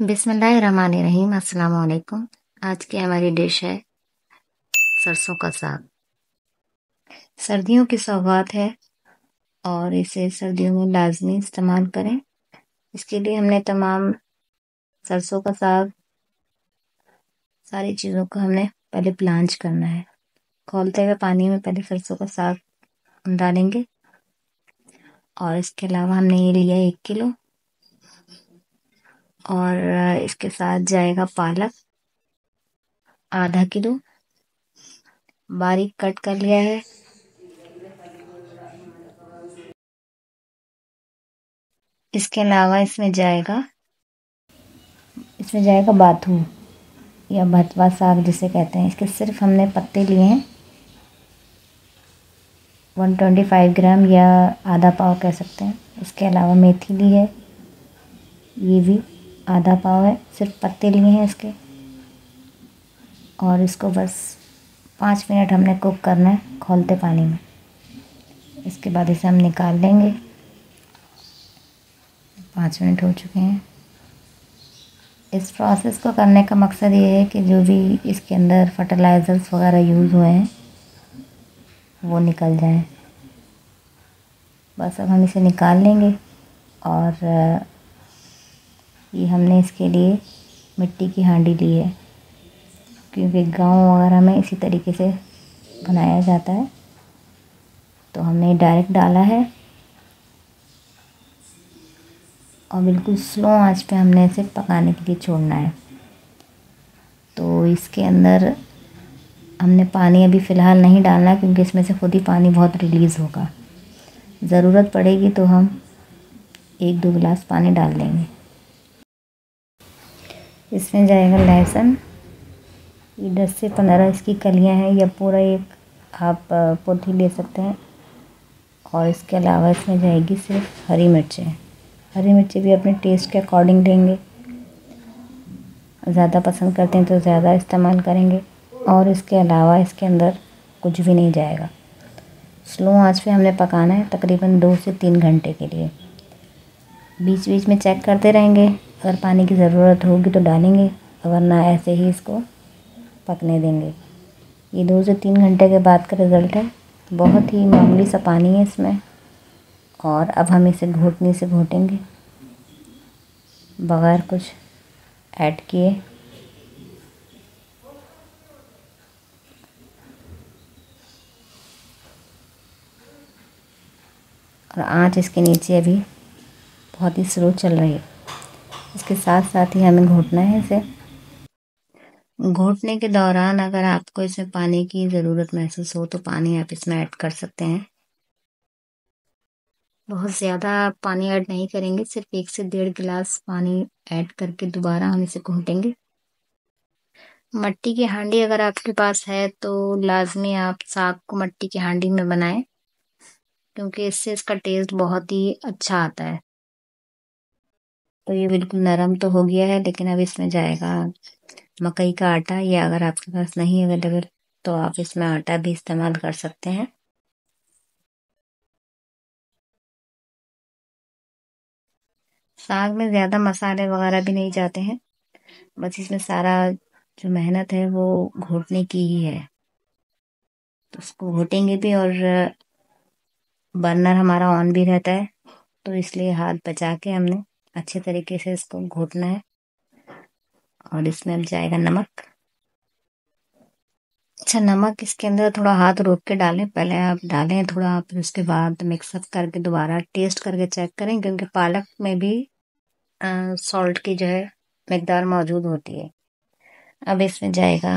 बिस्मिल्लाहिर्रहमानिर्रहीम अस्सलाम वालेकुम आज की हमारी डिश है सरसों का साग। सर्दियों की सौगात है और इसे सर्दियों में लाजमी इस्तेमाल करें। इसके लिए हमने तमाम सरसों का साग, सारी चीज़ों को हमने पहले ब्लांच करना है। खोलते हुए पानी में पहले सरसों का साग डालेंगे और इसके अलावा हमने ये लिया एक किलो। और इसके साथ जाएगा पालक। आधा किलो। बारीक कट कर लिया है। इसके अलावा इसमें जाएगा इसमें जाएगा बाथू या भतवा साग जिसे कहते हैं। इसके सिर्फ़ हमने पत्ते लिए हैं। वन ट्वेंटी फाइव ग्राम या आधा पाव कह सकते हैं। इसके अलावा मेथी ली है, ये भी। आधा पाव है, सिर्फ़ पत्ते लिए हैं इसके। और इसको बस पाँच मिनट हमने कुक करना है खोलते पानी में। इसके बाद इसे हम निकाल लेंगे। पाँच मिनट हो चुके हैं। इस प्रोसेस को करने का मकसद ये है कि जो भी इसके अंदर फर्टिलाइज़र्स वगैरह यूज़ हुए हैं, वो निकल जाएँ। बस अब हम इसे निकाल लेंगे और ये हमने इसके लिए मिट्टी की हांडी ली है। क्योंकि गाँव वगैरह में इसी तरीके से बनाया जाता है। तो हमने डायरेक्ट डाला है। और बिल्कुल स्लो आँच पे हमने इसे पकाने के लिए छोड़ना है। तो इसके अंदर हमने पानी अभी फ़िलहाल नहीं डालना क्योंकि इसमें से खुद ही पानी बहुत रिलीज़ होगा। ज़रूरत पड़ेगी तो हम एक दो गिलास पानी डाल देंगे। इसमें जाएगा लहसुन। ये दस से पंद्रह इसकी कलियाँ हैं, या पूरा एक आप पोथी ले सकते हैं। और इसके अलावा इसमें जाएगी सिर्फ़ हरी मिर्चें। हरी मिर्ची भी अपने टेस्ट के अकॉर्डिंग देंगे। ज़्यादा पसंद करते हैं तो ज़्यादा इस्तेमाल करेंगे। और इसके अलावा इसके अंदर कुछ भी नहीं जाएगा। स्लो आँच पे हमने पकाना है तकरीबन दो से तीन घंटे के लिए। बीच बीच में चेक करते रहेंगे। अगर पानी की ज़रूरत होगी तो डालेंगे अगर ना ऐसे ही इसको पकने देंगे। ये दो से तीन घंटे के बाद का रिज़ल्ट है। बहुत ही मामूली सा पानी है इसमें। और अब हम इसे घोटने से घोटेंगे। बग़ैर कुछ ऐड किए। और आँच इसके नीचे अभी बहुत ही स्लो चल रही है। इसके साथ साथ ही हमें घोटना है इसे। घोटने के दौरान अगर आपको इसमें पानी की ज़रूरत महसूस हो तो पानी आप इसमें ऐड कर सकते हैं। बहुत ज़्यादा पानी ऐड नहीं करेंगे, सिर्फ़ एक से डेढ़ गिलास पानी ऐड करके दोबारा हम इसे घोटेंगे। मट्टी की हांडी अगर आपके पास है तो लाजमी आप साग को मट्टी की हांडी में बनाएँ, क्योंकि इससे इसका टेस्ट बहुत ही अच्छा आता है। तो ये बिल्कुल नरम तो हो गया है, लेकिन अब इसमें जाएगा मकई का आटा। या अगर आपके पास नहीं अवेलेबल तो आप इसमें आटा भी इस्तेमाल कर सकते हैं। साग में ज़्यादा मसाले वगैरह भी नहीं जाते हैं, बस इसमें सारा जो मेहनत है वो घोटने की ही है। तो उसको घोटेंगे भी और बर्नर हमारा ऑन भी रहता है तो इसलिए हाथ बचा के हमने अच्छे तरीके से इसको घोटना है। और इसमें अब जाएगा नमक। अच्छा नमक इसके अंदर थोड़ा हाथ रोक के डालें। पहले आप डालें थोड़ा, फिर उसके बाद मिक्सअप करके दोबारा टेस्ट करके चेक करें, क्योंकि पालक में भी सॉल्ट की जो है, मकदार मौजूद होती है। अब इसमें जाएगा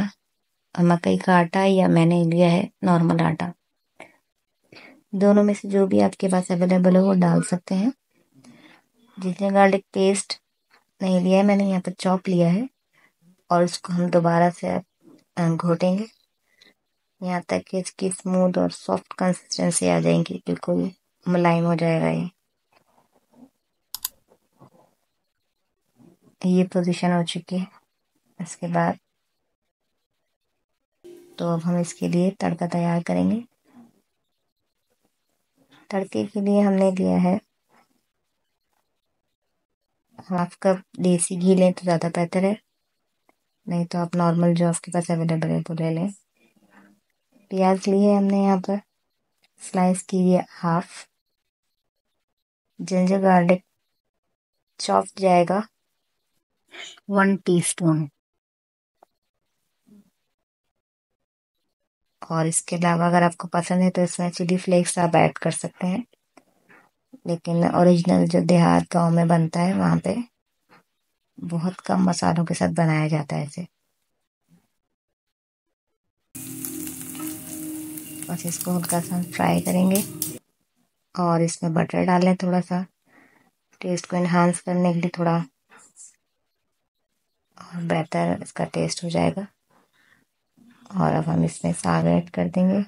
मकई का आटा, या मैंने लिया है नॉर्मल आटा। दोनों में से जो भी आपके पास अवेलेबल हो, वो डाल सकते हैं। जिसने गार्लिक पेस्ट नहीं लिया है, मैंने यहाँ पर चॉप लिया है और इसको हम दोबारा से घोटेंगे। यहाँ तक कि इसकी स्मूथ और सॉफ्ट कंसिस्टेंसी आ जाएगी। बिल्कुल मुलायम हो जाएगा ये। ये पोजीशन हो चुकी है। इसके बाद तो अब हम इसके लिए तड़का तैयार करेंगे। तड़के के लिए हमने लिया है हाफ़ कप देसी घी लें तो ज़्यादा बेहतर है। नहीं तो आप नॉर्मल जो आपके पास अवेलेबल है वो ले लें। प्याज लिए हमने यहाँ पर। स्लाइस की है हाफ़। जिंजर गार्लिक चॉप जाएगा। One teaspoon. और इसके अलावा अगर आपको पसंद है तो इसमें चिली फ्लेक्स आप ऐड कर सकते हैं। लेकिन ओरिजिनल जो देहात गाँव में बनता है, वहाँ पे बहुत कम मसालों के साथ बनाया जाता है इसे। बस इसको हल्का सा फ्राई करेंगे और इसमें बटर डालें थोड़ा सा। टेस्ट को इन्हांस करने के लिए थोड़ा और बेहतर इसका टेस्ट हो जाएगा। और अब हम इसमें साग ऐड कर देंगे।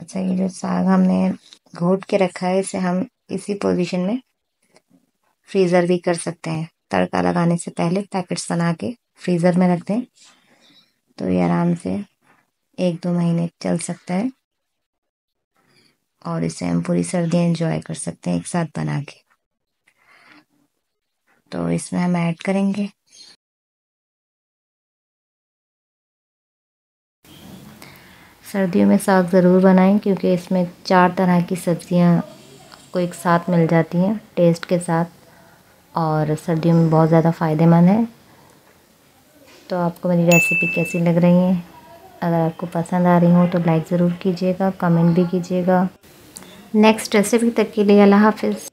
अच्छा ये जो साग हमने घोट के रखा है, इसे हम इसी पोजीशन में फ्रीज़र भी कर सकते हैं। तड़का लगाने से पहले पैकेट्स बना के फ्रीज़र में रख दें। तो ये आराम से एक दो महीने चल सकता है। और इसे हम पूरी सर्दियाँ एंजॉय कर सकते हैं एक साथ बना के। तो इसमें हम ऐड करेंगे। सर्दियों में साग ज़रूर बनाएँ, क्योंकि इसमें चार तरह की सब्ज़ियाँ आपको एक साथ मिल जाती हैं टेस्ट के साथ, और सर्दियों में बहुत ज़्यादा फ़ायदेमंद है। तो आपको मेरी रेसिपी कैसी लग रही है? अगर आपको पसंद आ रही हो तो लाइक ज़रूर कीजिएगा कमेंट भी कीजिएगा। नेक्स्ट रेसिपी तक के लिए अल्लाह हाफिज़।